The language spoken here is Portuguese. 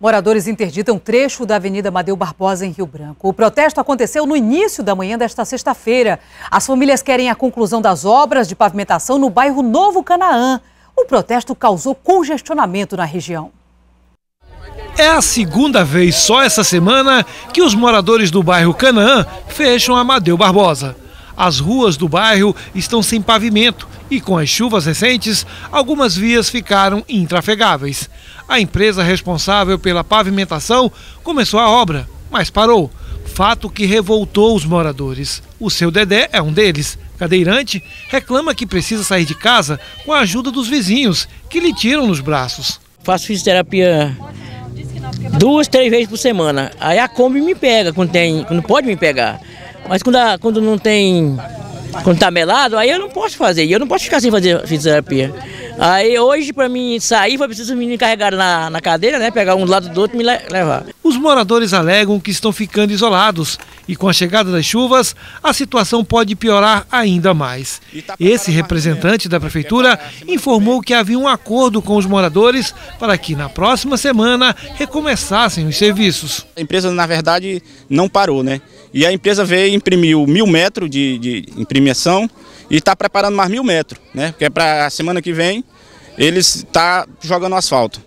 Moradores interditam trecho da Avenida Madeu Barbosa, em Rio Branco. O protesto aconteceu no início da manhã desta sexta-feira. As famílias querem a conclusão das obras de pavimentação no bairro Novo Canaã. O protesto causou congestionamento na região. É a segunda vez só essa semana que os moradores do bairro Canaã fecham a Amadeu Barbosa. As ruas do bairro estão sem pavimento e, com as chuvas recentes, algumas vias ficaram intrafegáveis. A empresa responsável pela pavimentação começou a obra, mas parou. Fato que revoltou os moradores. O seu Dedé é um deles. Cadeirante reclama que precisa sair de casa com a ajuda dos vizinhos, que lhe tiram nos braços. Faço fisioterapia duas, três vezes por semana. Aí a Kombi me pega quando, tem, quando pode me pegar. Mas quando, a, quando não tem. Quando tá melado, aí eu não posso fazer. Eu não posso ficar sem fazer fisioterapia. Aí hoje, para mim sair, foi preciso me carregar na, na cadeira, né? Pegar um do lado do outro e me levar. Os moradores alegam que estão ficando isolados e com a chegada das chuvas, a situação pode piorar ainda mais. Esse representante da prefeitura informou que havia um acordo com os moradores para que na próxima semana recomeçassem os serviços. A empresa, na verdade, não parou, né? E a empresa veio e imprimiu mil metros de, de imprimiação e está preparando mais mil metros, né? Porque é para a semana que vem eles estão tá jogando asfalto.